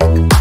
Oh, you.